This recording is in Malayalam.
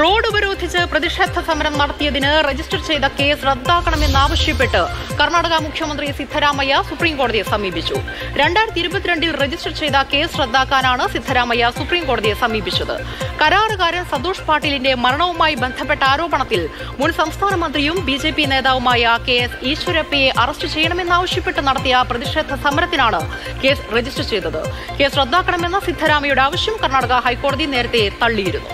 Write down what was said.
റോഡ് ഉപരോധിച്ച് പ്രതിഷേധ സമരം നടത്തിയതിന് രജിസ്റ്റർ ചെയ്ത കേസ് റദ്ദാക്കണമെന്നാവശ്യപ്പെട്ട് കർണാടക മുഖ്യമന്ത്രി സിദ്ധരാമയ്യ സുപ്രീം കോടതിയെ സമീപിച്ചു. രണ്ടായിരത്തി ഇരുപത്തിരണ്ടിൽ രജിസ്റ്റർ ചെയ്ത കേസ് റദ്ദാക്കാനാണ് സിദ്ധരാമയ്യ സുപ്രീം കോടതിയെ സമീപിച്ചത്. കരാറുകാരൻ സന്തോഷ് പാട്ടീലിന്റെ മരണവുമായി ബന്ധപ്പെട്ട ആരോപണത്തിൽ മുൻ സംസ്ഥാന മന്ത്രിയും ബി ജെ പി നേതാവുമായ കെ എസ് ഈശ്വരപ്പയെ അറസ്റ്റ് ചെയ്യണമെന്നാവശ്യപ്പെട്ട് നടത്തിയ പ്രതിഷേധ സമരത്തിനാണ് കേസ് രജിസ്റ്റർ ചെയ്തത്. കേസ് റദ്ദാക്കണമെന്ന സിദ്ധരാമയ്യയുടെ ആവശ്യം കർണാടക ഹൈക്കോടതി നേരത്തെ തള്ളിയിരുന്നു.